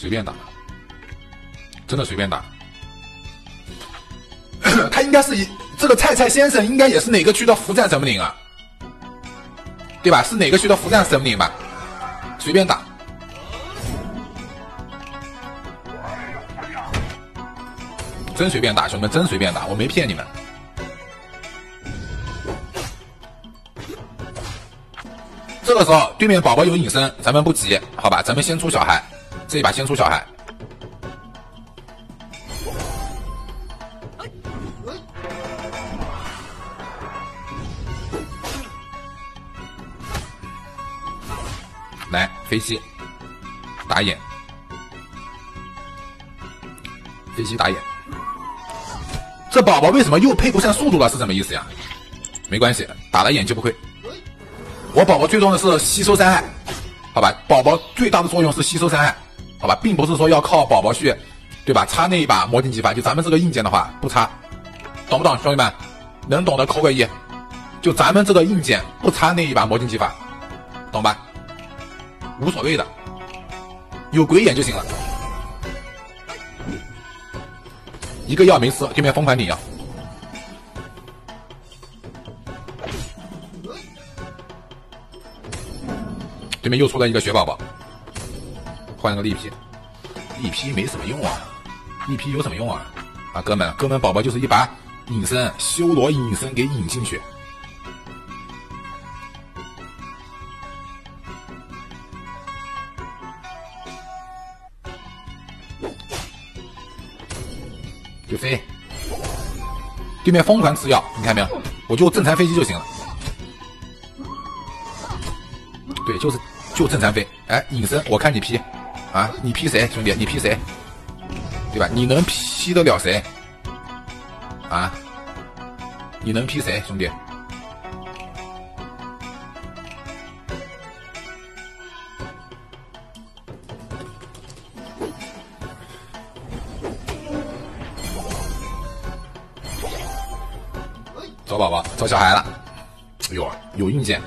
随便打，真的随便打。他应该是一这个菜菜先生，应该也是哪个区的服战神不灵啊？对吧？是哪个区的服战神不灵吧？随便打，真随便打，兄弟们真随便打，我没骗你们。这个时候对面宝宝有隐身，咱们不急，好吧？咱们先出小孩，这一把先出小孩。来，飞机打眼，飞机打眼。这宝宝为什么又配不上速度了？是什么意思呀？没关系，打了眼就不亏。我宝宝最重要的是吸收伤害，好吧？宝宝最大的作用是吸收伤害，好吧？并不是说要靠宝宝去，对吧？插那一把魔晶击法，就咱们这个硬件的话不插，懂不懂，兄弟们？能懂的扣个一。就咱们这个硬件不插那一把魔晶击法，懂吧？无所谓的，有鬼眼就行了。一个药没吃，对面疯狂顶药。对面又出来一个血宝宝，换个力劈，力劈没什么用啊，力劈有什么用啊？啊，哥们，哥们，宝宝就是一把隐身，修罗隐身给引进去。就飞，对面疯狂吃药，你看没有？我就正常飞机就行了。对，就是就正常飞。哎，隐身，我看你劈，啊，你劈谁，兄弟？你劈谁？对吧？你能劈得了谁？啊？你能劈谁，兄弟？找宝宝，找小孩了。哎呦，有硬件。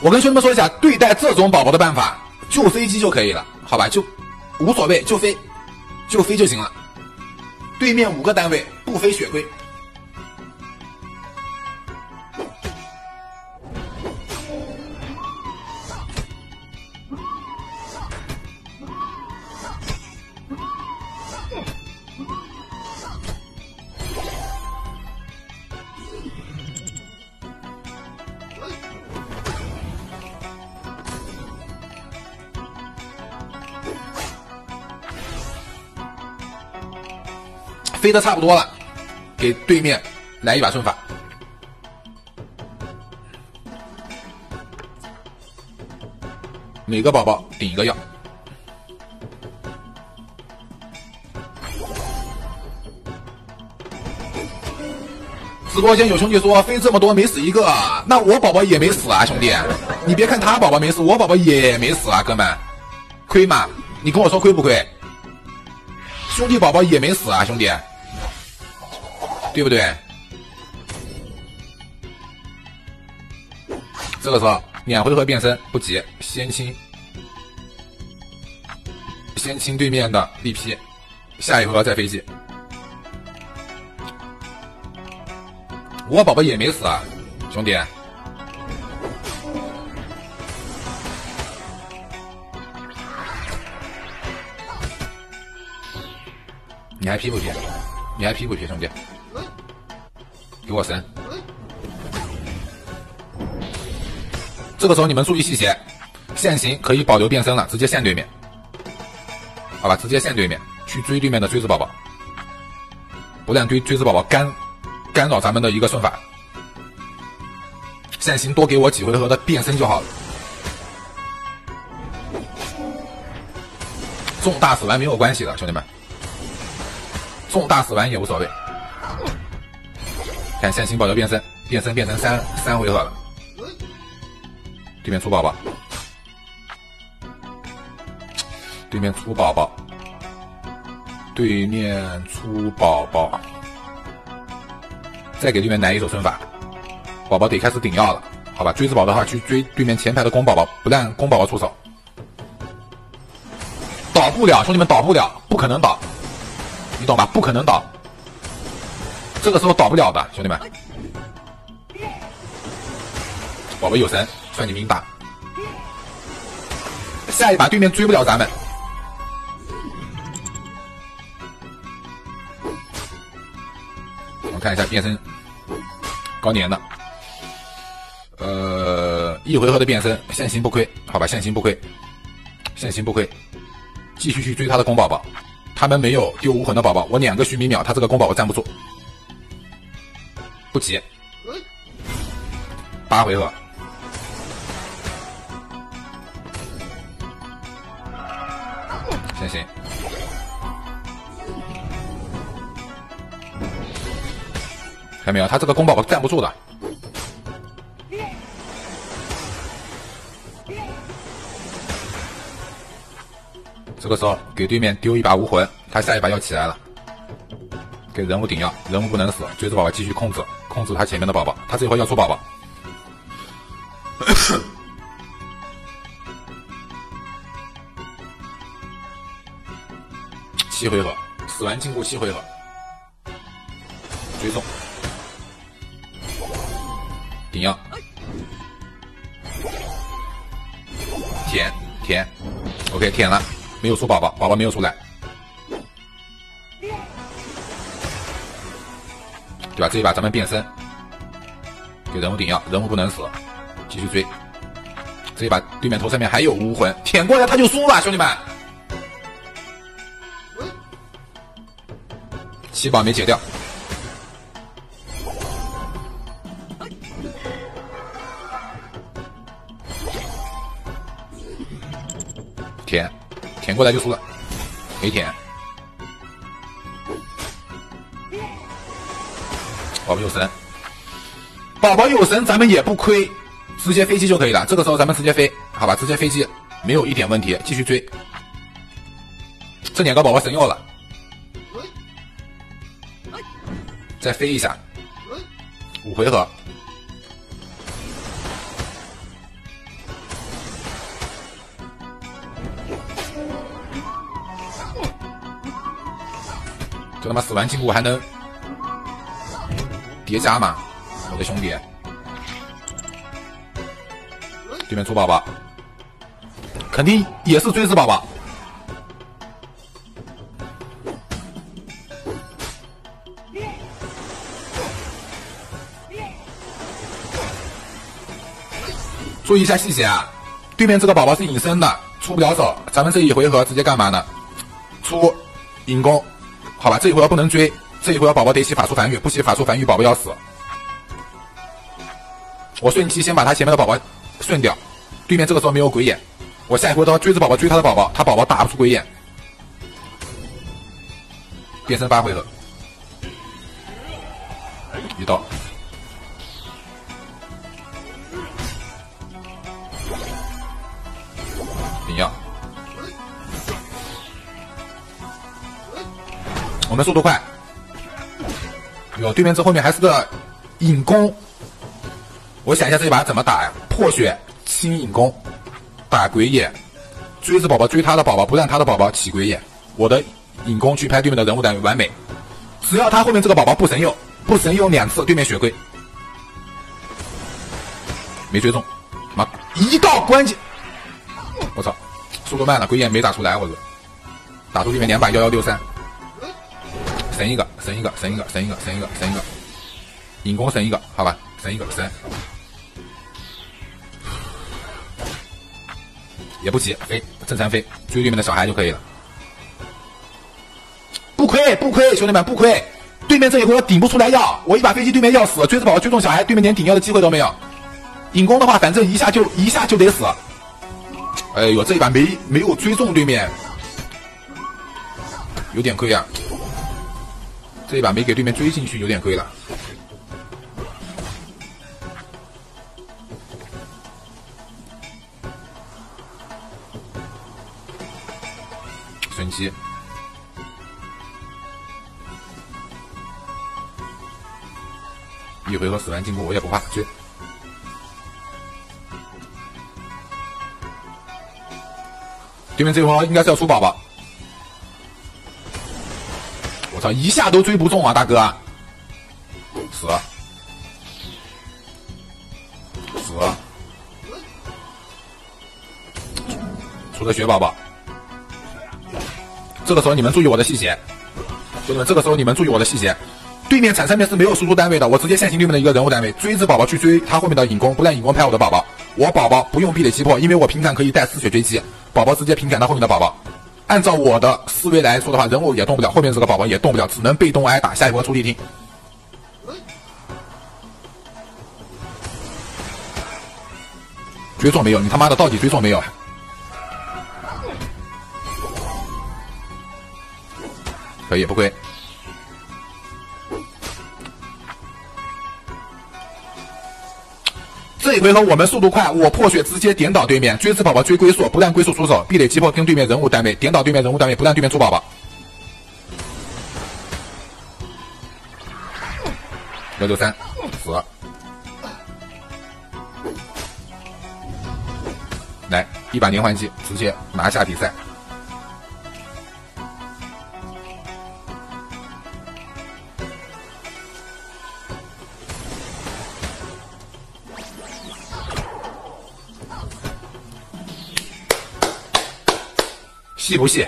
我跟兄弟们说一下，对待这种宝宝的办法，就飞机就可以了，好吧？就无所谓，就飞，就飞就行了。对面五个单位不飞血亏。飞的差不多了，给对面来一把顺法。每个宝宝顶一个药。直播间有兄弟说飞这么多没死一个，那我宝宝也没死啊，兄弟！你别看他宝宝没死，我宝宝也没死啊，哥们，亏吗？你跟我说亏不亏？兄弟宝宝也没死啊，兄弟。对不对？这个时候两回合变身不急，先清，先清对面的力劈，下一回合再飞机。我宝宝也没死啊，兄弟。你还劈不劈？你还劈不劈，兄弟？给我神！这个时候你们注意细节，现行可以保留变身了，直接线对面，好吧，直接线对面去追对面的追子宝宝，不让追追子宝宝干干扰咱们的一个顺法。现行多给我几回合的变身就好了，中大死完没有关系的，兄弟们，中大死完也无所谓。看现行保留变身，变身变成三三回合了。对面出宝宝，对面出宝宝，对面出宝宝，再给对面来一手身法，宝宝得开始顶药了，好吧？追子宝的话去追对面前排的公宝宝，不让公宝宝出手。倒不了，兄弟们倒不了，不可能倒，你懂吧？不可能倒，这个时候倒不了的，兄弟们。宝宝有神，算你命大。下一把对面追不了咱们。我们看一下变身高年的，呃，一回合的变身，现行不亏，好吧，现行不亏，现行不亏，继续去追他的公宝宝，他们没有丢无魂的宝宝，我两个虚弥秒，他这个公宝宝站不住，不急，八回合。行，看到没有？他这个公宝宝站不住的。这个时候给对面丢一把无魂，他下一把要起来了。给人物顶药，人物不能死，追着宝宝继续控制，控制他前面的宝宝。他这回要出宝宝。七回合，死完禁锢七回合，追送，顶药，舔舔，OK 舔了，没有出宝宝，宝宝没有出来，对吧？这一把咱们变身，给人物顶药，人物不能死，继续追。这一把对面头上面还有无魂，舔过来他就输了，兄弟们。七宝没解掉，舔，舔过来就输了，没舔，有神，宝宝有神，咱们也不亏，直接飞机就可以了。这个时候咱们直接飞，好吧，直接飞机没有一点问题，继续追。这两个宝宝神药了。再飞一下，五回合，这他妈死完禁锢还能叠加嘛？我的兄弟，对面出宝宝，肯定也是追死宝宝。注意一下细节啊！对面这个宝宝是隐身的，出不了手。咱们这一回合直接干嘛呢？出引弓，好吧，这一回合不能追，这一回合宝宝得起法术繁育，不起法术繁育宝宝要死。我瞬期先把他前面的宝宝顺掉，对面这个时候没有鬼眼，我下一回合追着宝宝追他的宝宝，他宝宝打不出鬼眼，变身八回合，一刀。我们速度快，哟，对面这后面还是个引弓，我想一下这一把怎么打呀？破血清引弓，打鬼眼，追着宝宝追他的宝宝，不让他的宝宝起鬼眼。我的引弓去拍对面的人物单，完美。只要他后面这个宝宝不神佑，不神佑两次，对面血亏。没追中，妈，一道关键，我操，速度慢了，鬼眼没打出来，我操，打出对面两把幺幺六三。神一个，神一个，神一个，神一个，神一个，神一个，引弓神一个，好吧，神一个神，也不急，飞，正常飞，追对面的小孩就可以了，不亏不亏，兄弟们不亏，对面这一回合顶不出来药，我一把飞机对面要死，追着宝宝追中小孩，对面连顶药的机会都没有，引弓的话，反正一下就一下就得死，哎呦，这一把没没有追中对面，有点亏啊。这一把没给对面追进去，有点亏了。神奇，一回合死完进攻，我也不怕，去。对面这波应该是要出宝宝，一下都追不中啊，大哥！死死，出个血宝宝。这个时候你们注意我的细节，兄弟们，这个时候你们注意我的细节。对面产上面是没有输出单位的，我直接限行对面的一个人物单位，追只宝宝去追他后面的影弓，不让影弓拍我的宝宝。我宝宝不用壁垒击破，因为我平砍可以带丝血追击，宝宝直接平砍他后面的宝宝。按照我的思维来说的话，人物也动不了，后面这个宝宝也动不了，只能被动挨打。下一波出地听，追中没有？你他妈的到底追中没有？可以不亏。这回合我们速度快，我破血直接点倒对面，追子宝宝追龟速，不让龟速出手，必得击破跟对面人物单位点倒对面人物单位，不让对面出宝宝。幺九三死，来一把连环击，直接拿下比赛。细不细？